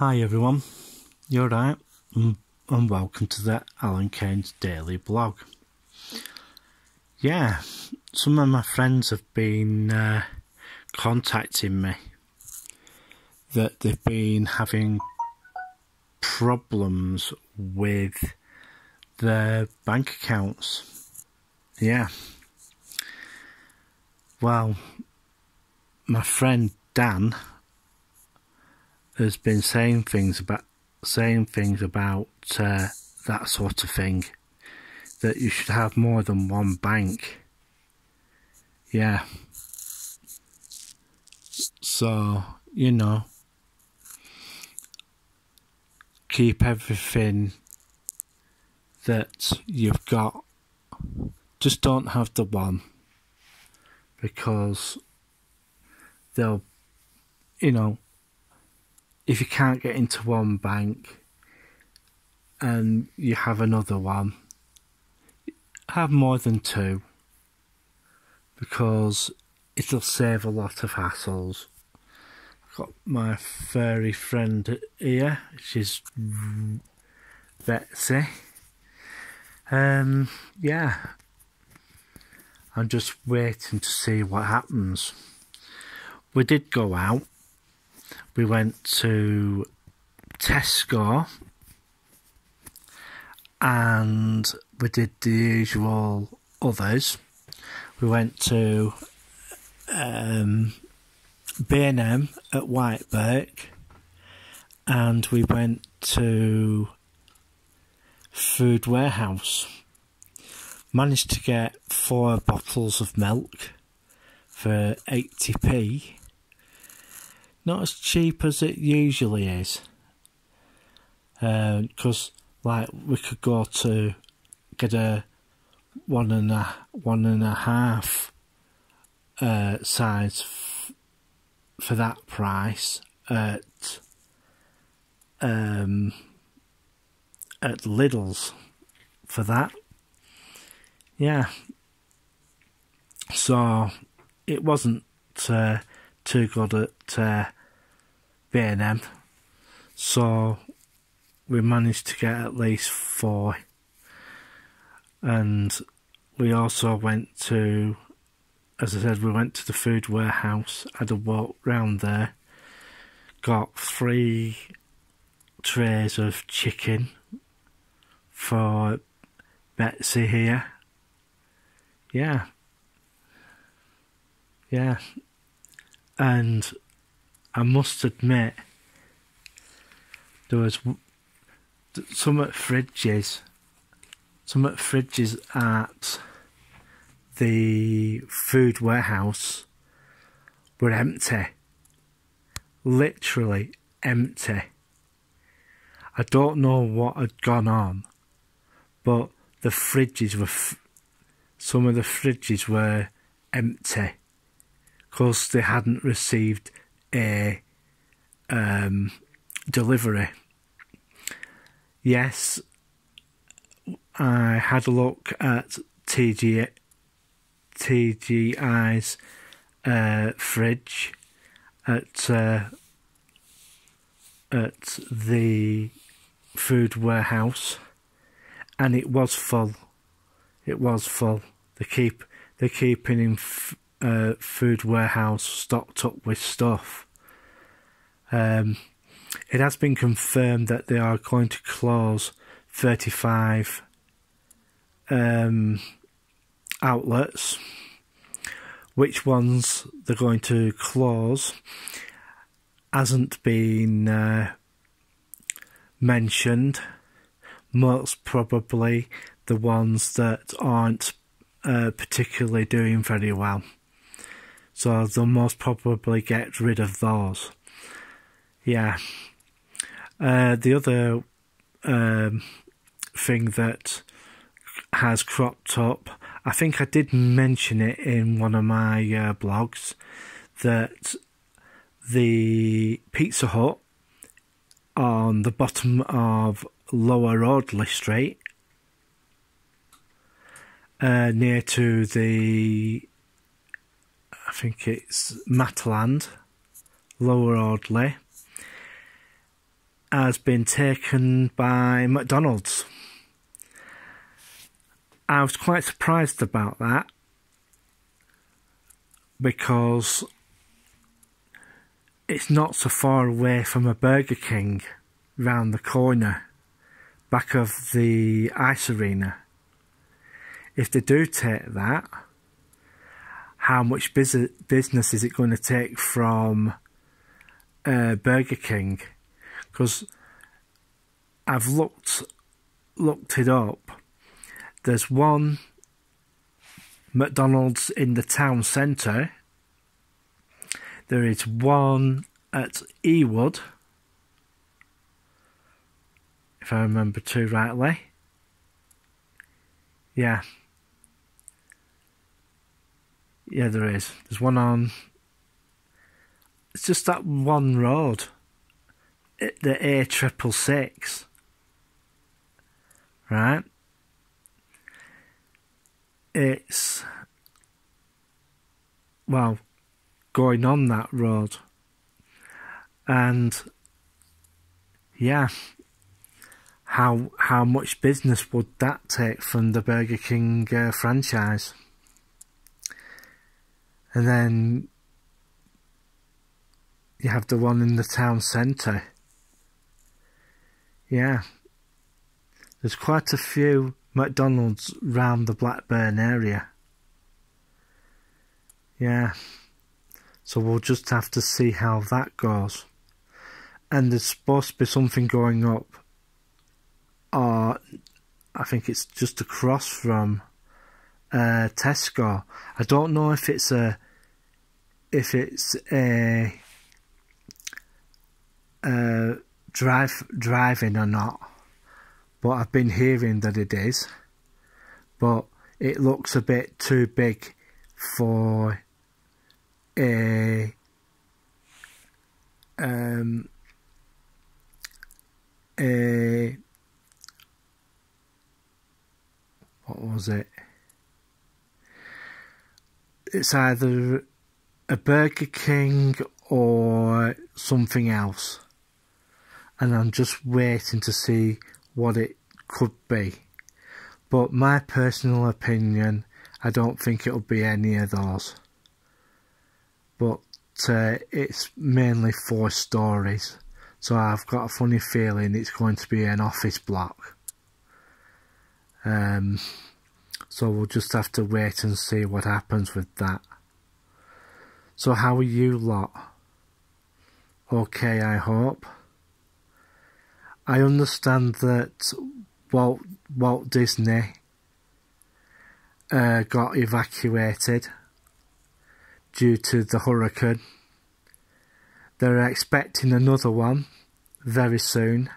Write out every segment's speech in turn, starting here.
Hi everyone, you're right, mm, and welcome to the Allan Cain's Daily Blog. Yeah, some of my friends have been uh, contacting me that they've been having problems with their bank accounts. Yeah. Well, my friend Dan has been saying things about saying things about uh, that sort of thing. That you should have more than one bank. Yeah. So you know, keep everything that you've got. Just don't have the one because they'll, you know, if you can't get into one bank and you have another one, have more than two because it'll save a lot of hassles. I've got my furry friend here, she's Betsy. Um, yeah, I'm just waiting to see what happens. We did go out we went to Tesco and we did the usual others. We went to um, B&M at Whitebirk and we went to Food Warehouse. Managed to get four bottles of milk for 80p not as cheap as it usually is. Because, uh, like, we could go to get a one and a one and a half uh, size for that price at um, at Lidl's for that. Yeah. So it wasn't uh, too good at uh, B&M. So we managed to get at least four. And we also went to, as I said, we went to the food warehouse, had a walk round there, got three trays of chicken for Betsy here. Yeah. Yeah. And I must admit, there was some at fridges, some at fridges at the food warehouse were empty. Literally empty. I don't know what had gone on, but the fridges were, some of the fridges were empty because they hadn't received a um, delivery. Yes, I had a look at TG, TGI's uh, fridge at uh, at the food warehouse, and it was full. It was full. They keep they're keeping in f- uh, food warehouse stocked up with stuff. Um, it has been confirmed that they are going to close 35 um, outlets. Which ones they're going to close hasn't been uh, mentioned. Most probably the ones that aren't uh, particularly doing very well so they'll most probably get rid of those. Yeah. Uh, the other um, thing that has cropped up, I think I did mention it in one of my uh, blogs, that the Pizza Hut on the bottom of Lower Audley Street, uh, near to the I think it's Mataland, Lower Audley. has been taken by McDonald's. I was quite surprised about that because it's not so far away from a Burger King round the corner, back of the ice arena. If they do take that, how much business is it going to take from uh, Burger King? Because I've looked looked it up. There's one McDonald's in the town centre. There is one at Ewood, if I remember too rightly. Yeah. Yeah, there is. There's one on. It's just that one road. the A triple six. Right? it's well going on that road and yeah how how much business would that take from the Burger King uh, franchise and then you have the one in the town centre yeah there's quite a few McDonald's round the Blackburn area. Yeah. So we'll just have to see how that goes. And there's supposed to be something going up. Or I think it's just across from uh, Tesco. I don't know if it's a if it's a, a drive driving or not but I've been hearing that it is. But it looks a bit too big for a um, a what was it? It's either a Burger King or something else, and I'm just waiting to see what it could be. But my personal opinion, I don't think it'll be any of those. But uh, it's mainly four stories, so I've got a funny feeling it's going to be an office block. Um, so we'll just have to wait and see what happens with that. So how are you lot? Okay, I hope. I understand that Walt Walt Disney uh, got evacuated due to the hurricane. They're expecting another one very soon.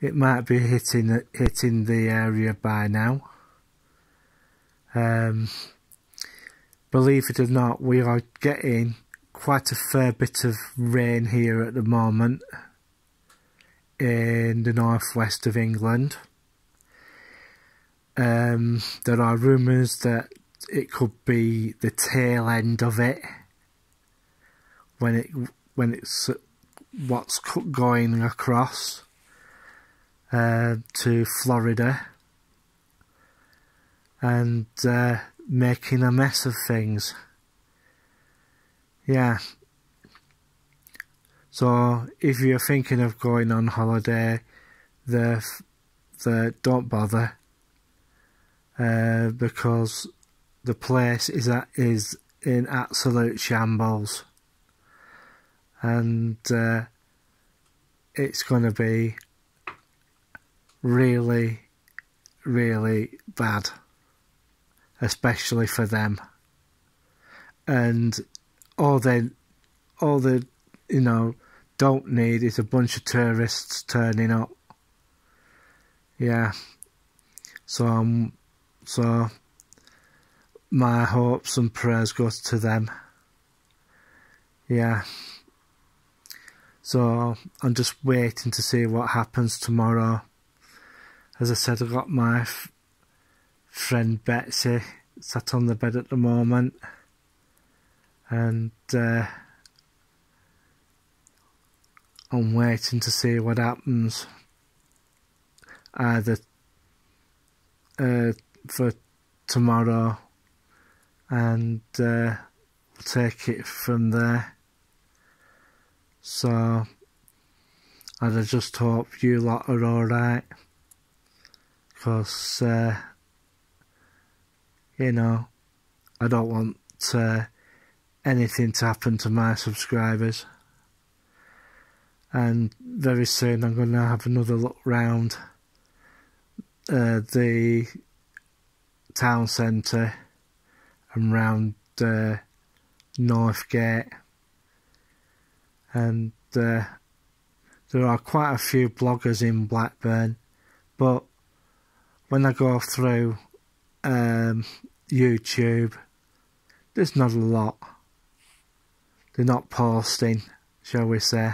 It might be hitting hitting the area by now. Um, believe it or not, we are getting quite a fair bit of rain here at the moment in the northwest of England. Um, there are rumours that it could be the tail end of it when it when it's what's going across uh, to Florida and uh, making a mess of things. Yeah, so if you're thinking of going on holiday, the the don't bother. Uh, because the place is at, is in absolute shambles, and uh, it's going to be really, really bad, especially for them. And all they, all they, you know, don't need is a bunch of tourists turning up. Yeah. So um, so my hopes and prayers go to them. Yeah. So I'm just waiting to see what happens tomorrow. As I said, I got my friend Betsy sat on the bed at the moment, and. Uh, I'm waiting to see what happens. Either uh, for tomorrow and uh, take it from there. So and I just hope you lot are alright because uh, you know I don't want uh, anything to happen to my subscribers. And very soon I'm going to have another look round uh, the town centre and round uh, Northgate. And uh, there are quite a few bloggers in Blackburn but when I go through um, YouTube. There's not a lot. They're not posting shall we say.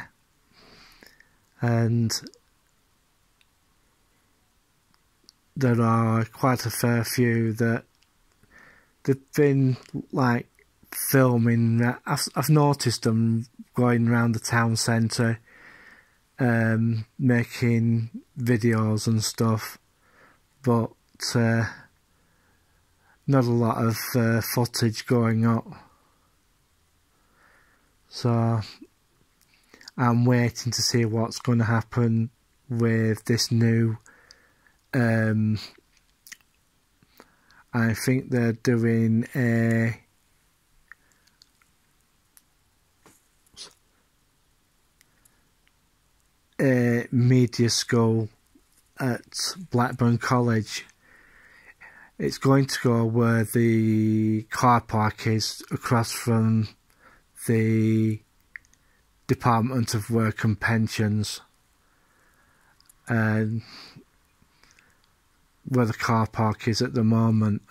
And there are quite a fair few that they've been like filming. I've, I've noticed them going around the town centre, um, making videos and stuff, but uh, not a lot of uh, footage going up. So I'm waiting to see what's going to happen with this new um, I think they're doing a a media school at Blackburn College. It's going to go where the car park is across from the Department of Work and Pensions. And where the car park is at the moment.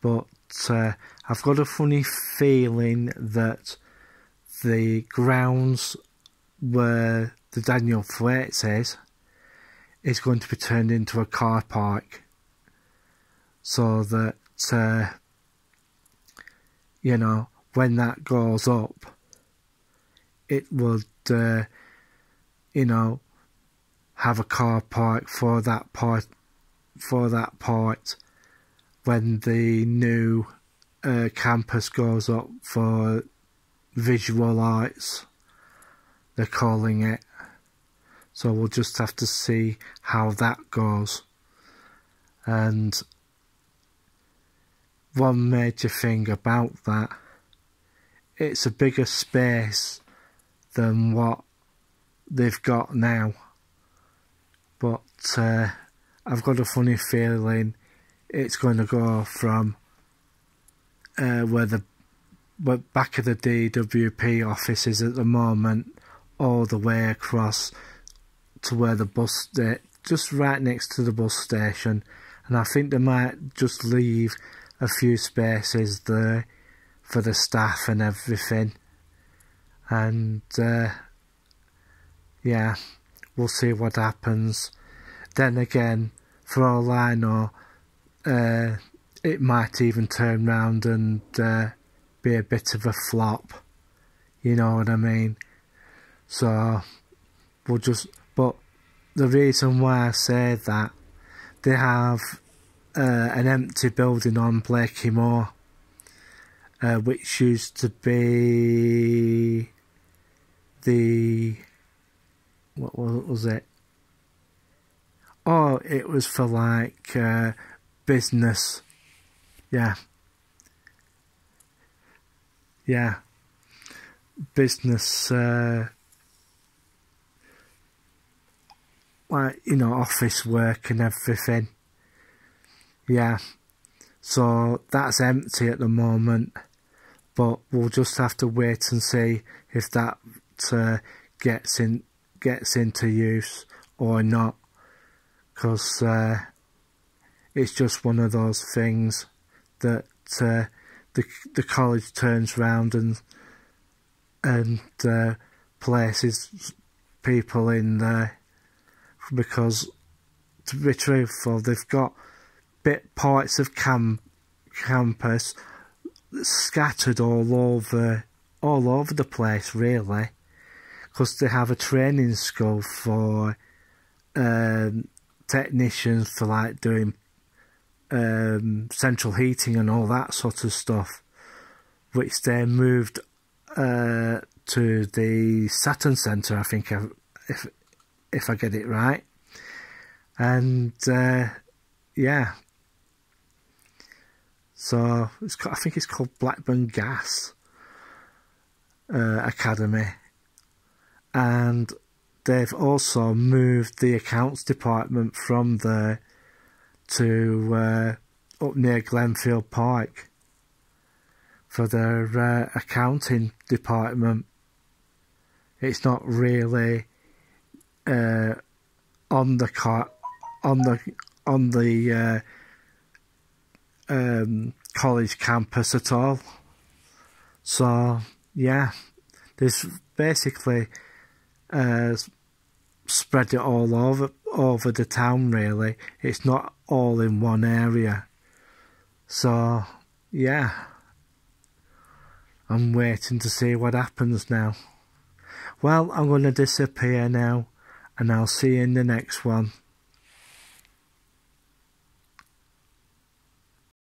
But uh, I've got a funny feeling that the grounds where the Daniel Thwaites is is going to be turned into a car park so that uh, you know when that goes up it would uh, you know have a car park for that part for that part when the new uh, campus goes up for visual arts, they're calling it. So we'll just have to see how that goes. And one major thing about that, it's a bigger space than what they've got now. But uh, I've got a funny feeling it's going to go from uh, where the where back of the DWP office is at the moment all the way across to where the bus just right next to the bus station and I think they might just leave a few spaces there for the staff and everything and uh, yeah we'll see what happens then again, for all I know, uh, it might even turn round and uh, be a bit of a flop. You know what I mean? So we'll just. But the reason why I say that they have uh, an empty building on Blakey Moor, uh, which used to be the what was it? Oh, it was for like uh, business. Yeah. Yeah. Business, uh, like, you know, office work and everything. Yeah. So that's empty at the moment. But we'll just have to wait and see if that uh, gets in gets into use or not because uh, it's just one of those things that uh, the the college turns round and and uh, places people in there because to be truthful they've got bit parts of camp campus scattered all over all over the place really because they have a training school for um, technicians for like doing um, central heating and all that sort of stuff, which they moved uh, to the Saturn Centre, I think, if if I get it right. And uh, yeah, so it's I think it's called Blackburn Gas uh, Academy, and they've also moved the accounts department from there to uh, up near Glenfield Park for their uh, accounting department. It's not really uh, on the car on the on the uh, um, college campus at all. So yeah, there's basically uh, spread it all over over the town. Really, it's not all in one area. So yeah, I'm waiting to see what happens now. Well, I'm going to disappear now, and I'll see you in the next one.